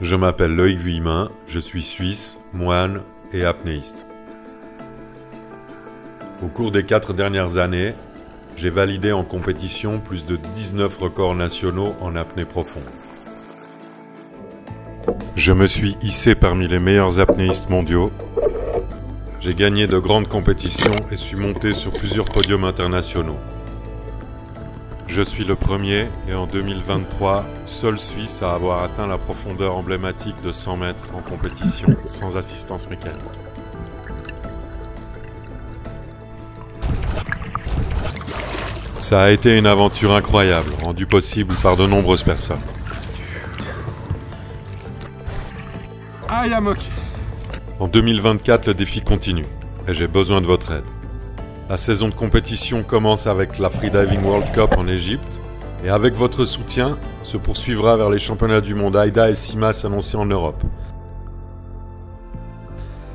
Je m'appelle Loïc Vuillemin, je suis suisse, moine et apnéiste. Au cours des quatre dernières années, j'ai validé en compétition plus de 19 records nationaux en apnée profonde. Je me suis hissé parmi les meilleurs apnéistes mondiaux. J'ai gagné de grandes compétitions et suis monté sur plusieurs podiums internationaux. Je suis le premier et en 2023, seul Suisse à avoir atteint la profondeur emblématique de 100 mètres en compétition sans assistance mécanique. Ça a été une aventure incroyable, rendue possible par de nombreuses personnes. En 2024, le défi continue et j'ai besoin de votre aide. La saison de compétition commence avec la Freediving World Cup en Égypte et avec votre soutien, se poursuivra vers les championnats du monde AIDA et CIMAS annoncés en Europe.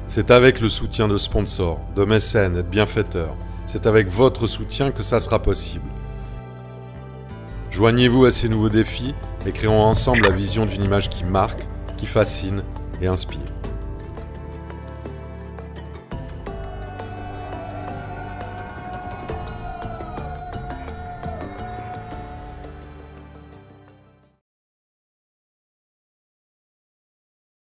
C'est avec le soutien de sponsors, de mécènes et de bienfaiteurs, c'est avec votre soutien que ça sera possible. Joignez-vous à ces nouveaux défis et créons ensemble la vision d'une image qui marque, qui fascine et inspire.